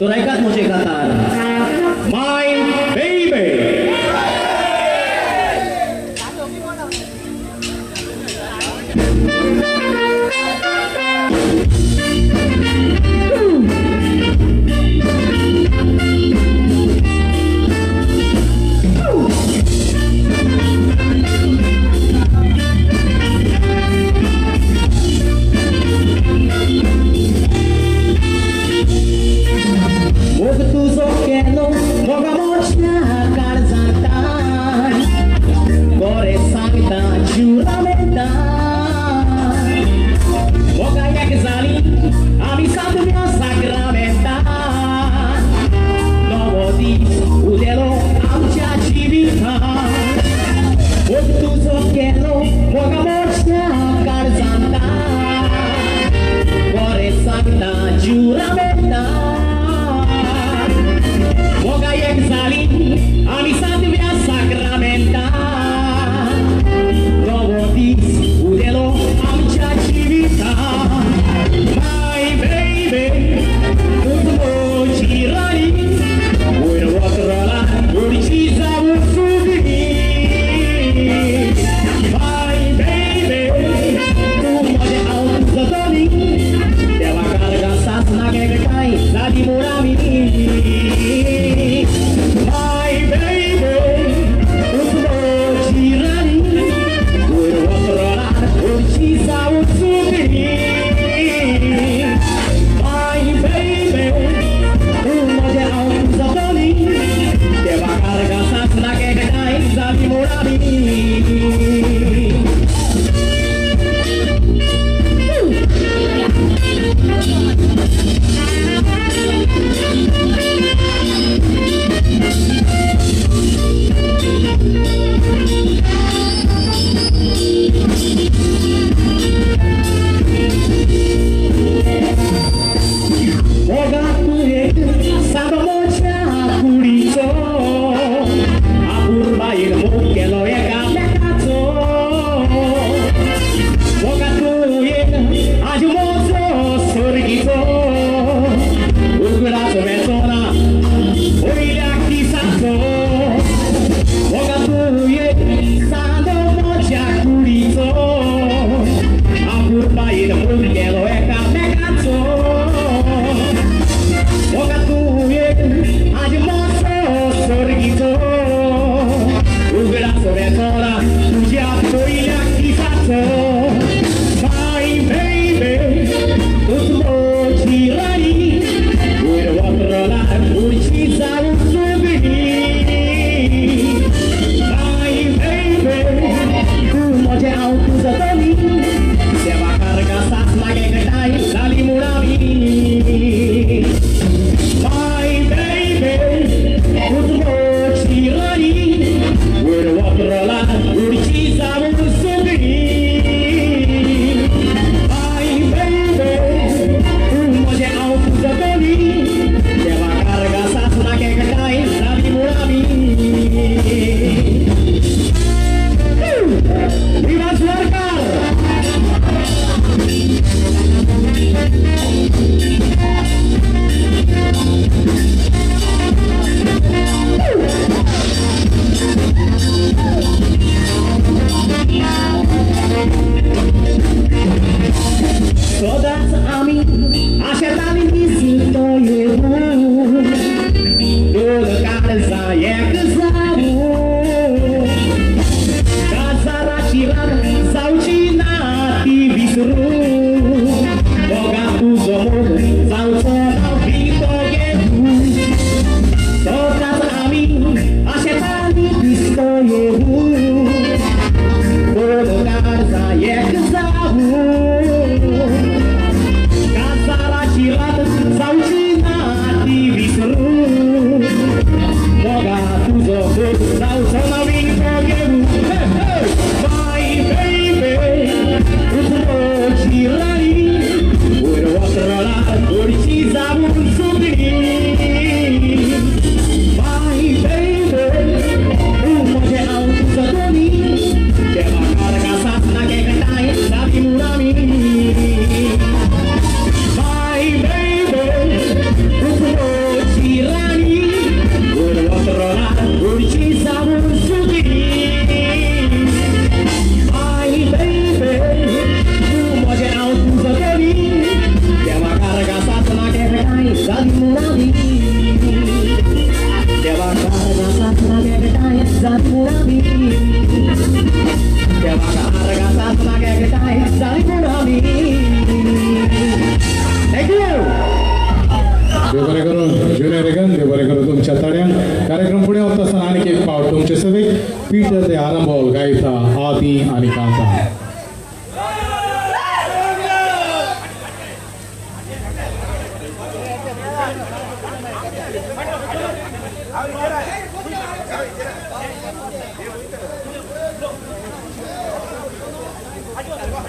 तो नाही का मोठे खातात मा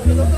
आमचे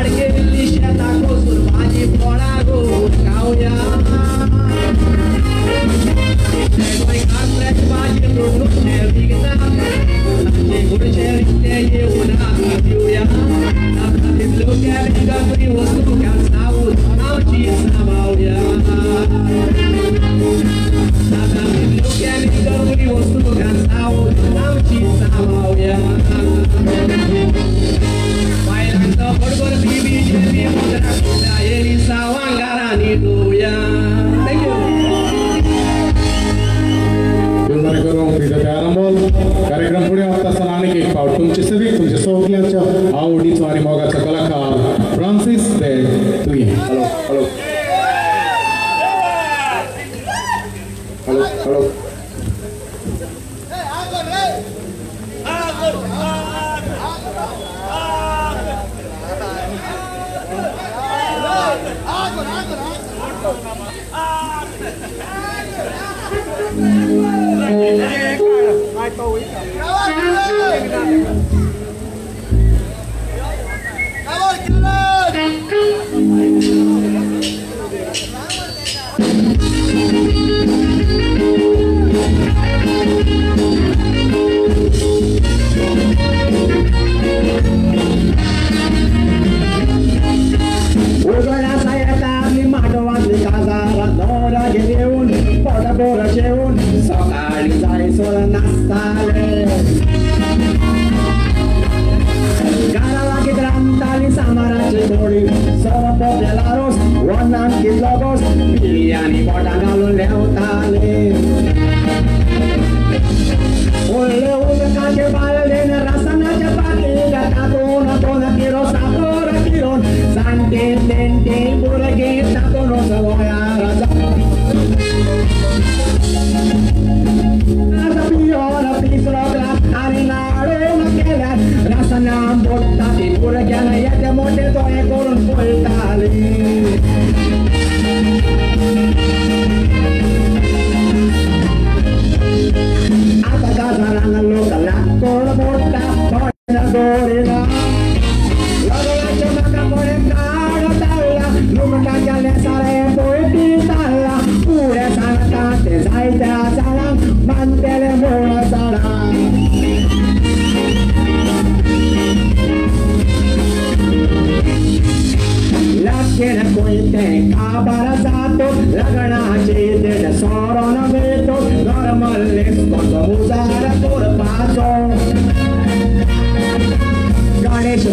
लाडके दिल्ली शेता कोसूर भाजी पोळा गो खाऊया. कांद्याची भाजी रोडूचे विकता तांचे गुडचे रिक्षे येऊन आम्ही देऊया तांदळातील लोक्या विकापुरी वस्तू घ्या सावू आमची सामावूया तांदळातील लोक्या वस्तू घ्या सावू आमची सामावूया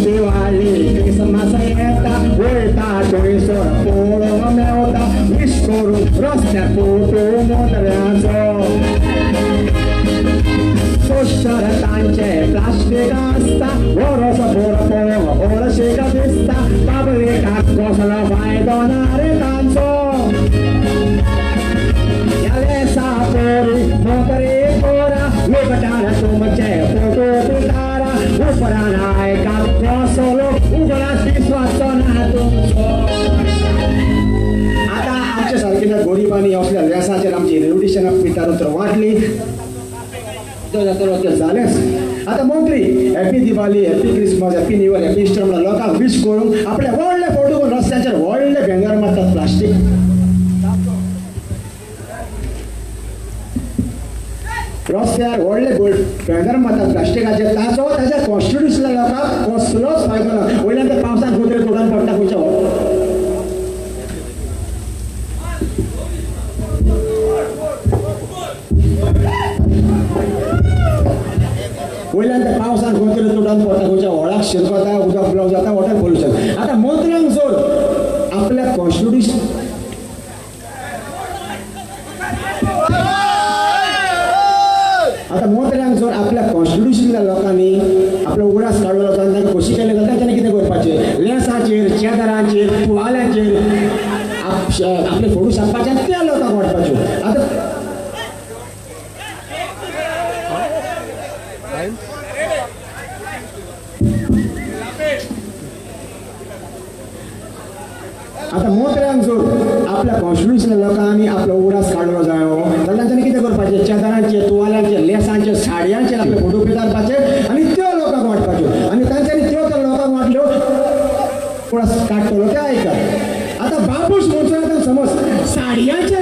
Siwali, kaysa masayeta Huerta, chorizo, puro meota Wishkoro, rosta, puto, motarazo Soshara tanche, plastic asta Oro sa pura polo, ora shika vista Pabli, kakko, salafay, donat पत्र वाटली. दोन हजार दोन हजार जालेच आतां happy Diwali happy Christmas happy new year happy Easter म्हणून लोकांक विश करून आपले व्हडले फोटो करून रस्त्याचेर व्हडले भेंगार मारतात प्लास्टीक रस्त्यार व्हडले भेंगार मारतात प्लास्टिकाचे ताचो ताच्या कॉन्स्टिट्यूशन आपले उडुपी घालपाचे आनी त्यो लोकांक वांटपाच्यो. आनी तांच्यांनी त्यो तर लोकांक वांटल्यो. पुळस काडटलो ते आयकत आतां बापूस म्हणसर समज साडयांचे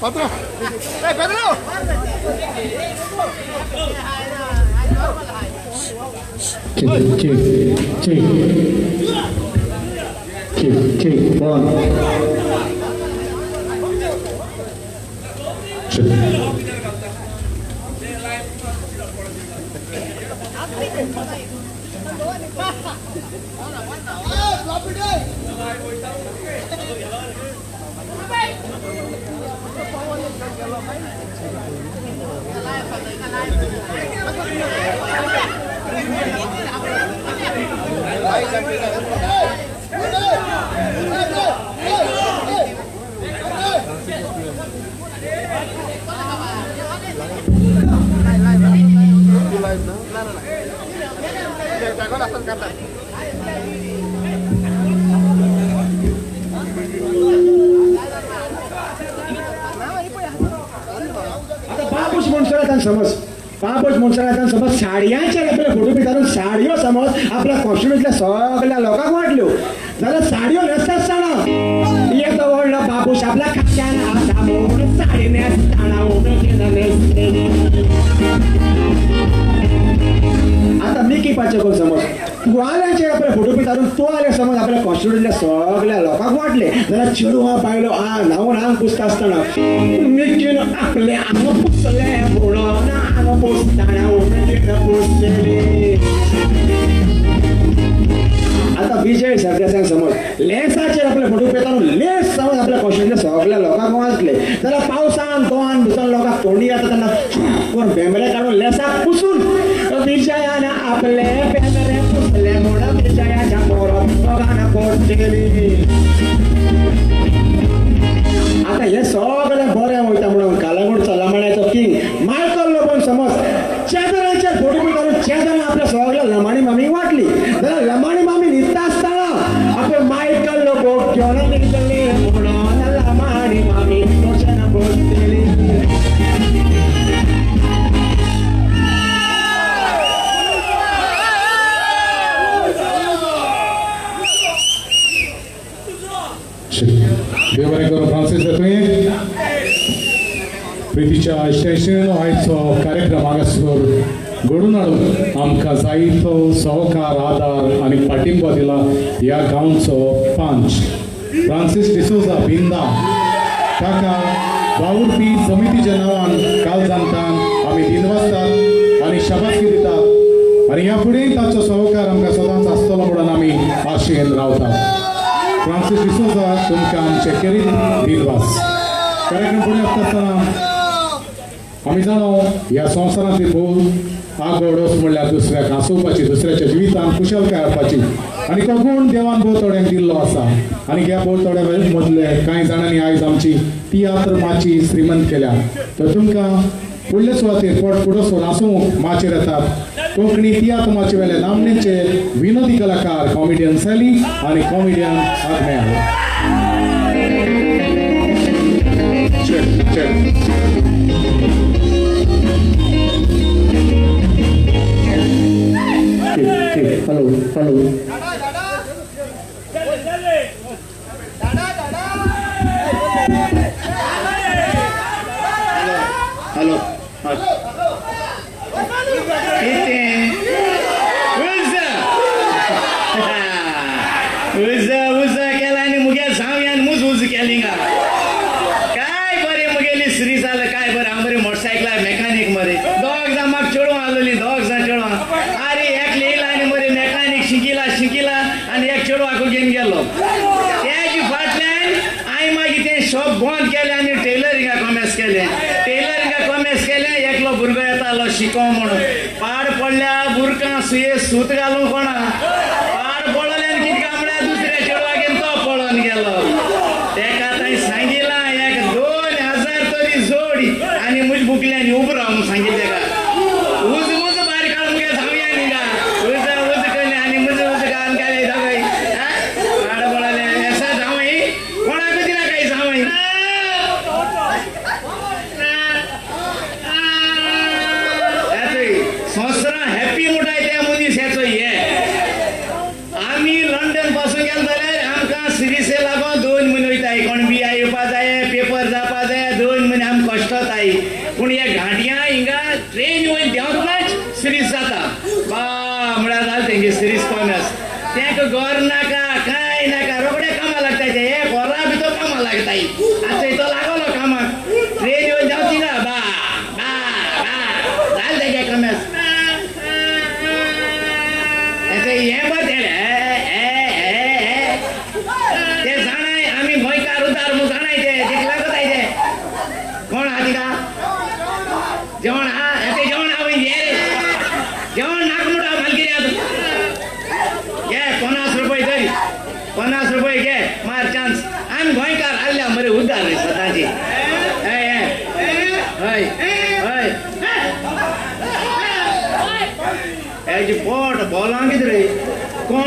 patrón. ¡Eh, patrón! Kick, kick, kick. Kick, kick, one. समज आपल्या कॉस्ट्युमीतल्या सगळ्या लोकांक वाटल्यो. जाल्यार साडयो न्हेसतात साणा. येतो व्हडलो बापूस आपल्या खात्यान आसा म्हूण साडी न्हेसताना उमेदीन आता मी किपाचे कोण समज तुवाल्याचे आपले फोटो तो आल्या समज आपल्या कॉन्स्टिट्युटल्या सगळ्या लोकांक वाटले. जाल्यार चेडू हा बायलो आ न्हावून आंग पुसता आसतना मिकीन आपले आंग पुसले म्हणून आंग पुसताना उमेदीन पुसले आता विजय सरदेसाय समज लेसाचेर आपले फोटो पेतारून लेस समज आपल्या कॉन्स्टिट्युटल्या सगळ्या लोकांक वाचले जाल्यार पावसान दोन भितर लोकांक तोंडी येता तेन्ना कोण बेंबरे काडून लेसाक पुसून विजयान आपले बेंबरे मोडा म्हणून मोरात पोरत दोगांना पोटलेली आता हे सगळं बरें वयता म्हणून कालागूड चलामण्याचो किंग मायकल लोबन समज. चेदरांचेर फोटो बी काडून चेदरान आपल्या सगळ्या लमाणी मामी वाटली. जाल्यार लमाणी मामी न्हिदता आसतना आपले मायकल लोबो घेवन इश्टेश्रीनो आयचो कार्यक्रम हांगासर घडून हाडून आमकां जायतो सहकार आदार आनी पाठिंबो दिला ह्या गांवचो पांच. फ्रांसीस डिसोजा बिंदा. ताका वावुरपी समितीच्या नांवान काल जाणटान आमी दिनवासतात आनी शाबासकी दितात. आनी ह्या फुडें ताचो सहकार आमकां सदांच आसतलो म्हणून आमी आशेन रावतात. फ्रांसीस डिसोजा तुमकां आमचे केरीत दिनवास कार्यक्रम फुडें आसता आसतना आमी जाणो ह्या संवसारांतली भोव आगोड म्हणल्यार दुसऱ्याक हांसोवपाची दुसऱ्याच्या जिवितान कुशलकाय हाडपाची आनी तो गूण देवान भोवतोड्यांक दिल्लो आसा. आनी ह्या भोव थोड्या मदले कांय जाणांनी आयज आमची तियात्र माची श्रीमंत केल्या. तर तुमकां फुडले सुवातेर पोट फुडोसून आसूंक माचेर येतात. कोंकणी तियात्र माचे वेले नामनेचे विनोदी कलाकार कॉमेडियन सॅली आनी कॉमेडियन आग्नेय follow, follow. Hello, hello. शिकिला शिकिला आनी एक चेडूं आखो घेवन गेलो त्याची फाटल्यान हांवें मागीर तें शॉप बंद केलें आनी टेलरिंगा कॉमेर्स केलें टेलरिंगा कॉमेर्स केलें एकलो भुरगो येतालो शिको म्हणून पाड पडल्या बुरकां सुये सूत घालूंक कोणा पाड पडले आनी कितें काय म्हळ्यार दुसऱ्या चेडवागेर तो पळोवन गेलो तेका थंय सांगिलां एक दोन हजार तरी जोड आनी म्हजे बुकल्यान उबो राव म्हूण सांगिल्लें तेका घर नाका कांय नाका रोखडे कामां लागता ते हे घरा भितर कामां लागताय आतां तो लागलो कामाक ट्रेन येवन देंवती ना बा बा बा जालें तेगे कामास तें हें बरें ते जाणाय आमी गोंयकार उदार म्हूण जाणाय ते तेका लागताय ते कोण आहा तिका जेवण आहा ते जेवण आहा म्हणजे हे रे जेवण नाका म्हणटा मालगिरी आतां घे पन्नास रुपये तरी पन्नास रुपये घे मार चान्स आमी गोंयकार आसल्या मरे उद्दार रे स्वताची हय हय हय हेजे पोट बोलां कितें रे कोण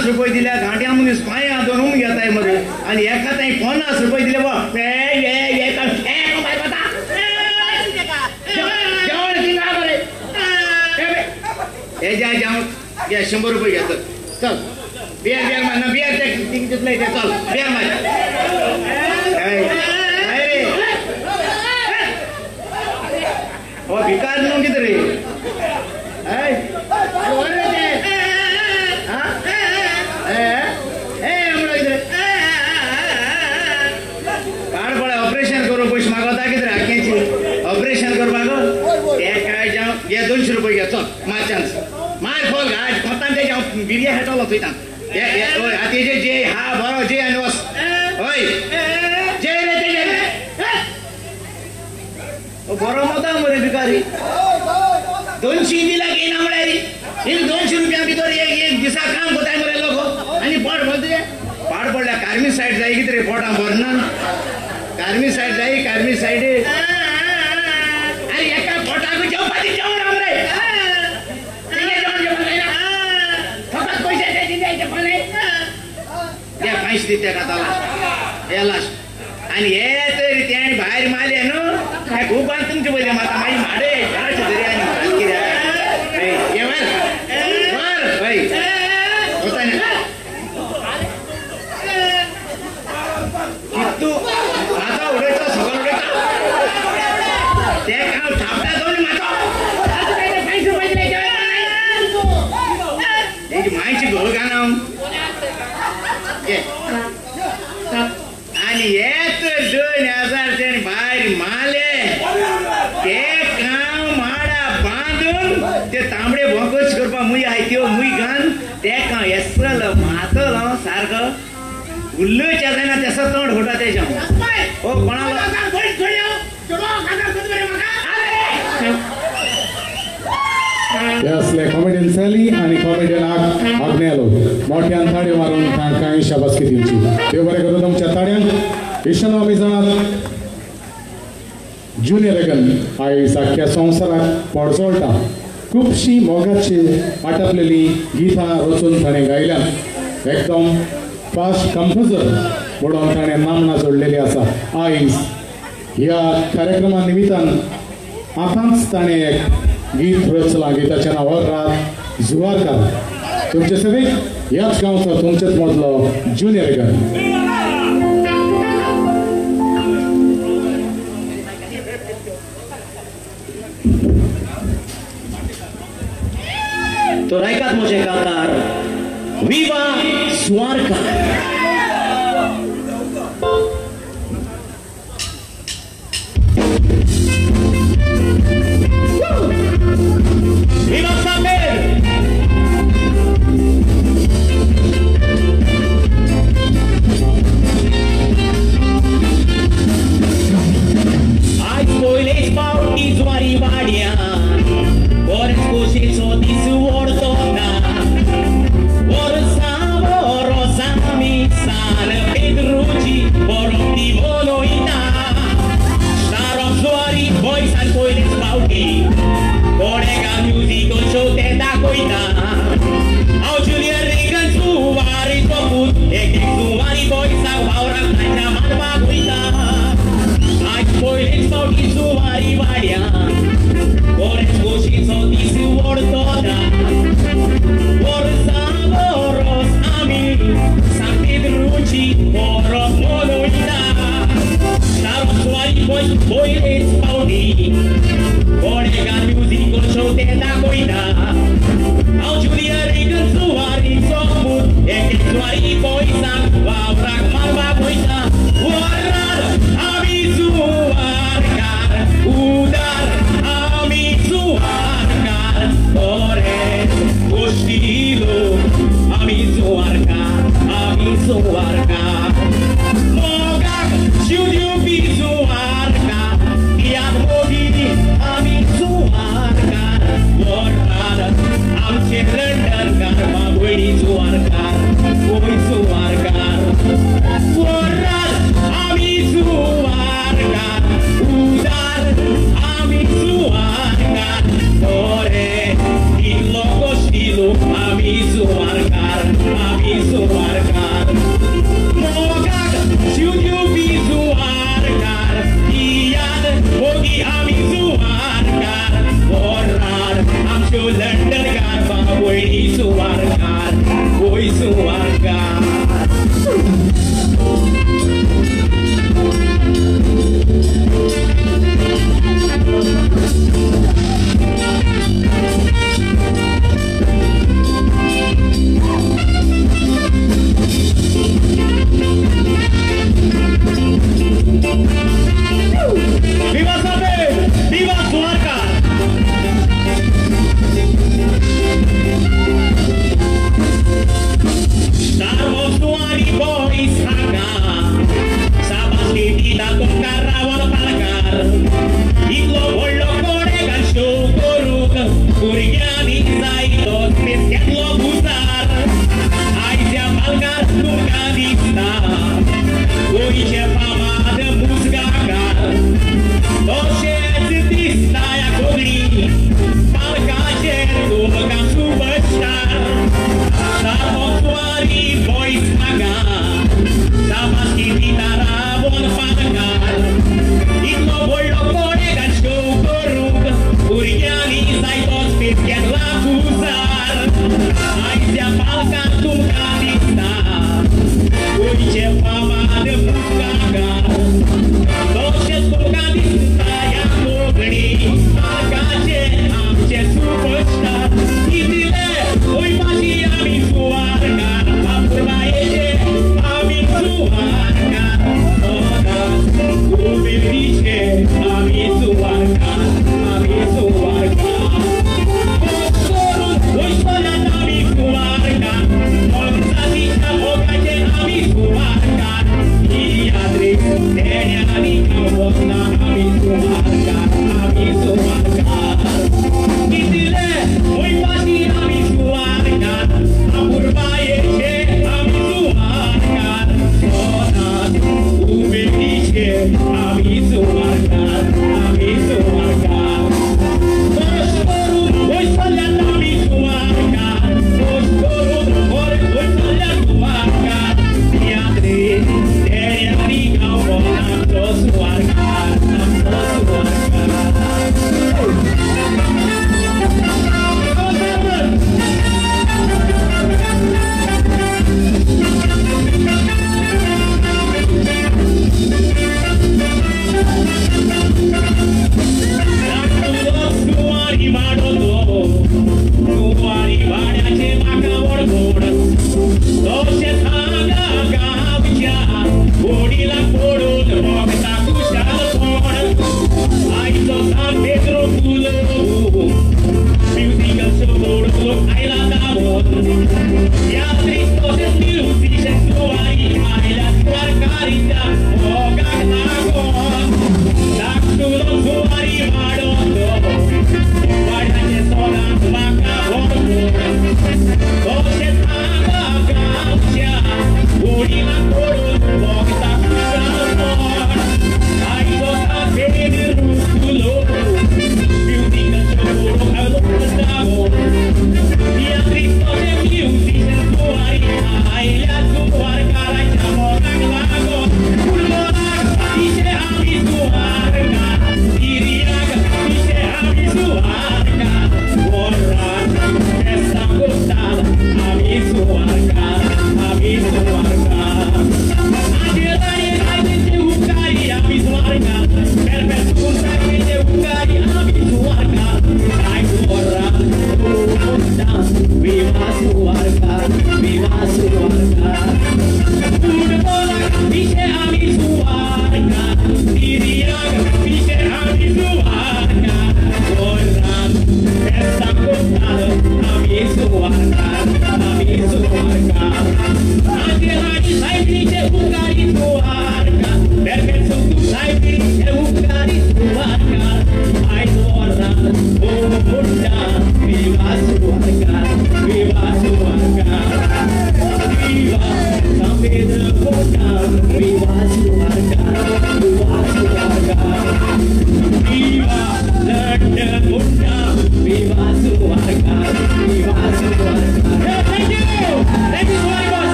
पन्नास रुपये दिल्या घाट्या मनीस पांयां धरून घेताय मरे आनी एका ताई पन्नास रुपये दिले बा हे हे हे का जेवण किंगा बरे ज्या जेवण घे शंबर रुपये घेतो चल बियर बियर मार ना बियर ते तितले ते चल बियर मार हय भिकार न्हू कितें रे जावं दोनशे रुपये घे चल मार चान्स मार खोल घाट कोतान ते जावं बिरया हेटलो थंयता हे हे जे हा बरो जे आनी वस होय. जे रे तेजे रे बरो मोता मरे भिकारी. दोनशे दिला की ना म्हळ्यार हिन दोनशे रुपया भितर एक एक दिसा काम कोताय मरे लोक. आनी पोट भरते पाड पडल्या कार्मी सायड जाय कितें रे पोटां भरना कार्मी सायड जाय कार्मी सायड त्या रथाला याला आणि हे तरी ते आणि बाहेर मारले न्हू काय खूप आणि तुमचे पयले म्हाका माझी माडे घराचे तरी आणि म्हाका कितें होता तोंड होता तेच्या हो कोणाला? असले कॉमेडियन सॅली आणि कॉमेडियन आग आग्नेलो मोठ्यान ताड्यो मारून तांकां शाबासकी दिवची देव बरें करून तुमच्या ताड्यांक इश्टानो आमी जाणात ज्युनियर एगन आयज आख्या संवसाराक पडजोळटा खुबशीं मोगाची आटापलेली गितां रचून ताणें गायल्यात एकदम फास्ट कंपोजर म्हणून ताणें नामना जोडलेली आसा आयज ह्या कार्यक्रमा निमित्तान आतांच ताणें एक गीत रचलां गिताचें नांव रात जुवारकार तुमचे सगळे ह्याच गांवचो तुमचेच मदलो ज्युनियर गन तो रायकात म्हजे कांतार विवा सुवारकार Dios la habitual